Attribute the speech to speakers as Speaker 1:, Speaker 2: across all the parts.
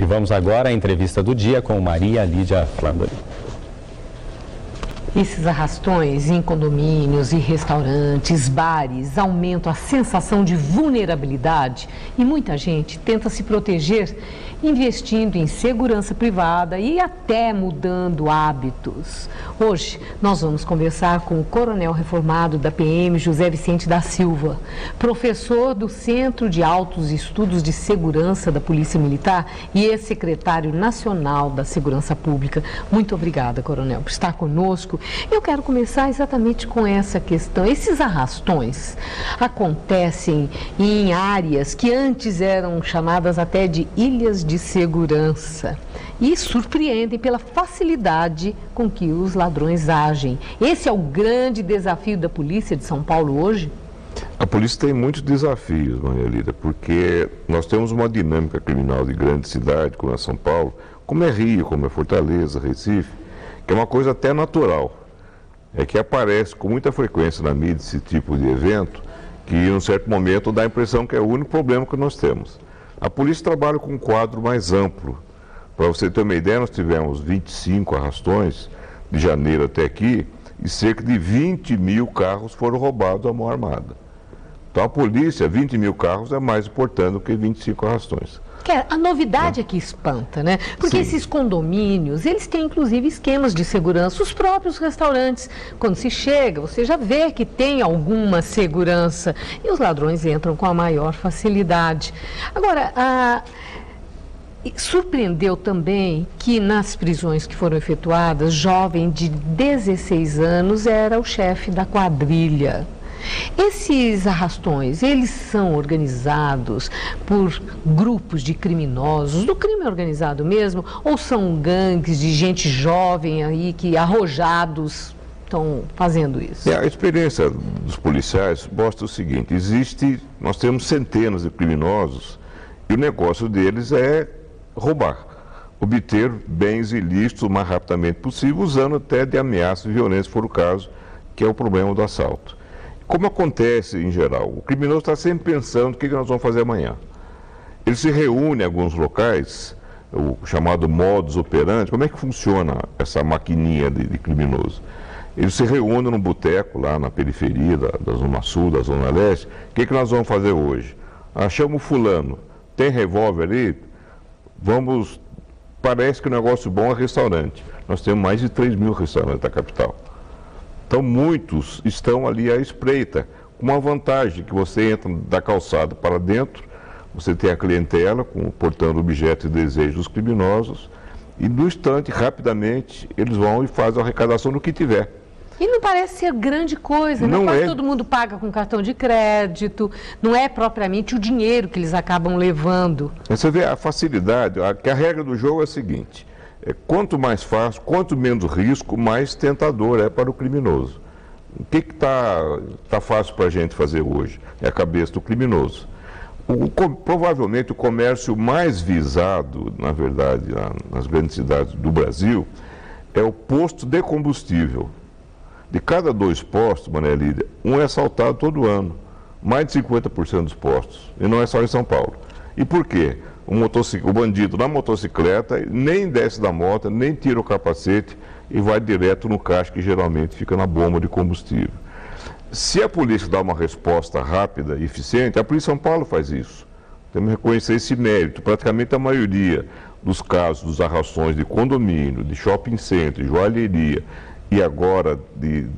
Speaker 1: E vamos agora à entrevista do dia com Maria Lídia Flandori.
Speaker 2: Esses arrastões em condomínios e restaurantes, bares, aumentam a sensação de vulnerabilidade e muita gente tenta se proteger investindo em segurança privada e até mudando hábitos. Hoje nós vamos conversar com o coronel reformado da PM, José Vicente da Silva, professor do Centro de Altos Estudos de Segurança da Polícia Militar e ex-secretário nacional da Segurança Pública. Muito obrigada, coronel, por estar conosco. Eu quero começar exatamente com essa questão. Esses arrastões acontecem em áreas que antes eram chamadas até de ilhas de segurança e surpreendem pela facilidade com que os ladrões agem. Esse é o grande desafio da polícia de São Paulo hoje?
Speaker 3: A polícia tem muitos desafios, Maria Lida, porque nós temos uma dinâmica criminal de grande cidade, como é São Paulo, como é Rio, como é Fortaleza, Recife, que é uma coisa até natural. É que aparece com muita frequência na mídia esse tipo de evento, que em um certo momento dá a impressão que é o único problema que nós temos. A polícia trabalha com um quadro mais amplo. Para você ter uma ideia, nós tivemos 25 arrastões de janeiro até aqui e cerca de 20 mil carros foram roubados à mão armada. Então a polícia, 20 mil carros é mais importante do que 25 arrastões.
Speaker 2: É, a novidade é que espanta, né? Porque Sim. esses condomínios, eles têm inclusive esquemas de segurança. Os próprios restaurantes, quando se chega, você já vê que tem alguma segurança. E os ladrões entram com a maior facilidade. Agora, a... Surpreendeu também que nas prisões que foram efetuadas, jovem de 16 anos era o chefe da quadrilha. Esses arrastões, eles são organizados por grupos de criminosos, do crime organizado mesmo, ou são gangues de gente jovem aí que arrojados estão fazendo isso?
Speaker 3: É, a experiência dos policiais mostra o seguinte: existe, nós temos centenas de criminosos e o negócio deles é roubar, obter bens ilícitos o mais rapidamente possível, usando até de ameaça e violência, se for o caso, que é o problema do assalto. Como acontece em geral, o criminoso está sempre pensando o que nós vamos fazer amanhã. Ele se reúne em alguns locais, o chamado modus operandi, como é que funciona essa maquininha de, de criminoso? Ele se reúne num boteco lá na periferia da, da, Zona Sul, da Zona Leste. O que, que nós vamos fazer hoje? Achamos o fulano. Tem revólver ali? Vamos. Parece que o negócio bom é restaurante. Nós temos mais de 3 mil restaurantes da capital. Então muitos estão ali à espreita, com uma vantagem que você entra da calçada para dentro, você tem a clientela com, portando objetos e desejos dos criminosos, e no instante, rapidamente, eles vão e fazem a arrecadação do que tiver.
Speaker 2: E não parece ser grande coisa, né?
Speaker 3: não
Speaker 2: Quase
Speaker 3: é.
Speaker 2: todo mundo paga com cartão de crédito, não é propriamente o dinheiro que eles acabam levando.
Speaker 3: Você vê a facilidade, a, que a regra do jogo é a seguinte, quanto mais fácil, quanto menos risco, mais tentador é para o criminoso. O que está tá fácil para a gente fazer hoje? É a cabeça do criminoso. O, provavelmente o comércio mais visado, na verdade, na, nas grandes cidades do Brasil, é o posto de combustível. De cada dois postos, Mané Lídia, um é assaltado todo ano. Mais de 50% dos postos. E não é só em São Paulo. E por quê? O, o bandido na motocicleta nem desce da moto, nem tira o capacete e vai direto no caixa que geralmente fica na bomba de combustível. Se a polícia dá uma resposta rápida e eficiente, a Polícia de São Paulo faz isso. Temos que reconhecer esse mérito. Praticamente a maioria dos casos dos arrações de condomínio, de shopping center, joalheria e agora de, de,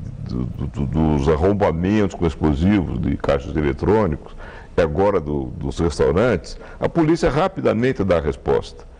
Speaker 3: de, dos arrombamentos com explosivos de caixas eletrônicos, agora do, dos restaurantes, a polícia rapidamente dá a resposta.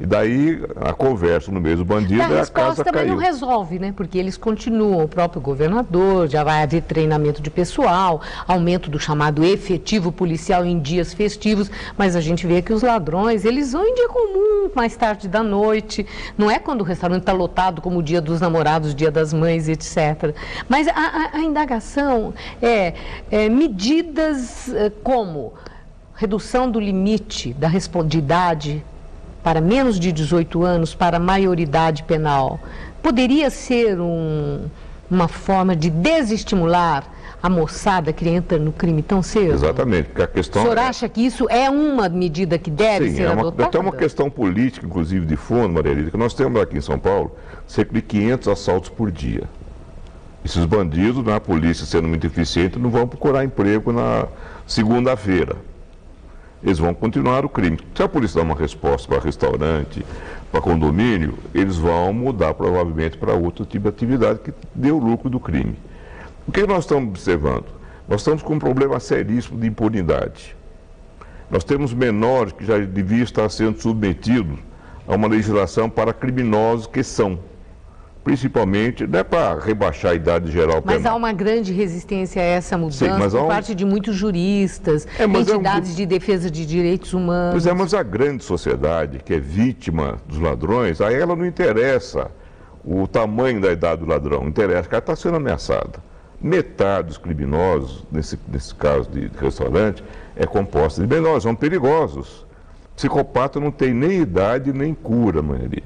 Speaker 3: E daí a conversa no meio do bandido
Speaker 2: a
Speaker 3: e a casa
Speaker 2: também
Speaker 3: caiu.
Speaker 2: não resolve, né? Porque eles continuam, o próprio governador, já vai haver treinamento de pessoal, aumento do chamado efetivo policial em dias festivos, mas a gente vê que os ladrões, eles vão em dia comum, mais tarde da noite, não é quando o restaurante está lotado como o dia dos namorados, dia das mães, etc. Mas a, a, a indagação é, é medidas é, como redução do limite da responsabilidade para menos de 18 anos para a maioridade penal poderia ser um, uma forma de desestimular a moçada que entra no crime tão cedo?
Speaker 3: Exatamente, porque a questão...
Speaker 2: O senhor
Speaker 3: é-
Speaker 2: acha que isso é uma medida que deve
Speaker 3: Sim,
Speaker 2: ser
Speaker 3: é uma,
Speaker 2: adotada?
Speaker 3: até uma questão política, inclusive de fundo, Maria Elisa, que nós temos aqui em São Paulo cerca de 500 assaltos por dia. Esses bandidos, na polícia sendo muito eficiente, não vão procurar emprego na segunda-feira. Eles vão continuar o crime. Se a polícia dá uma resposta para restaurante, para condomínio, eles vão mudar provavelmente para outro tipo de atividade que deu lucro do crime. O que nós estamos observando? Nós estamos com um problema seríssimo de impunidade. Nós temos menores que já deviam estar sendo submetidos a uma legislação para criminosos que são. Principalmente, não é para rebaixar a idade geral
Speaker 2: Mas
Speaker 3: penal.
Speaker 2: há uma grande resistência a essa mudança
Speaker 3: mas há
Speaker 2: por
Speaker 3: um-
Speaker 2: parte de muitos juristas,
Speaker 3: É, mas é um
Speaker 2: entidades de defesa de direitos humanos.
Speaker 3: Pois é, mas a grande sociedade que é vítima dos ladrões, a ela não interessa o tamanho da idade do ladrão, interessa que ela está sendo ameaçada. Metade dos criminosos, nesse, nesse caso de restaurante, é composta de menores, são perigosos. Psicopata não tem nem idade nem cura, Maria.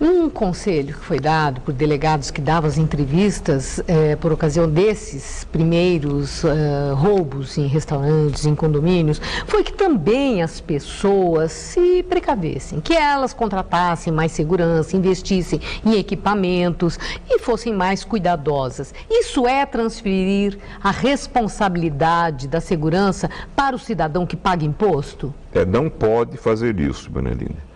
Speaker 2: Um conselho que foi dado por delegados que davam as entrevistas eh, por ocasião desses primeiros eh, roubos em restaurantes, em condomínios, foi que também as pessoas se precavessem, que elas contratassem mais segurança, investissem em equipamentos e fossem mais cuidadosas. Isso é transferir a responsabilidade da segurança para o cidadão que paga imposto?
Speaker 3: É, não pode fazer isso, Benelina.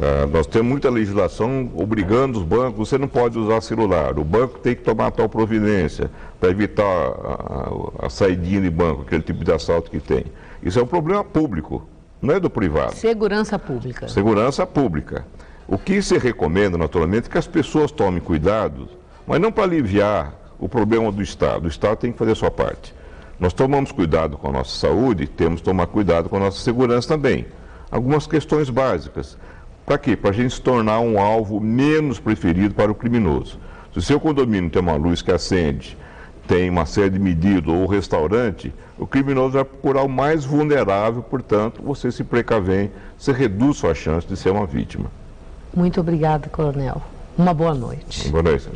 Speaker 3: Ah, nós temos muita legislação obrigando os bancos, você não pode usar celular, o banco tem que tomar tal providência para evitar a, a, a saidinha de banco, aquele tipo de assalto que tem. Isso é um problema público, não é do privado.
Speaker 2: Segurança pública.
Speaker 3: Segurança pública. O que se recomenda, naturalmente, é que as pessoas tomem cuidado, mas não para aliviar o problema do Estado. O Estado tem que fazer a sua parte. Nós tomamos cuidado com a nossa saúde, temos que tomar cuidado com a nossa segurança também. Algumas questões básicas. Para quê? Para a gente se tornar um alvo menos preferido para o criminoso. Se o seu condomínio tem uma luz que acende, tem uma série de medidas, ou restaurante, o criminoso vai procurar o mais vulnerável, portanto, você se precavém, você reduz sua chance de ser uma vítima.
Speaker 2: Muito obrigada, coronel. Uma boa noite.
Speaker 3: Boa noite.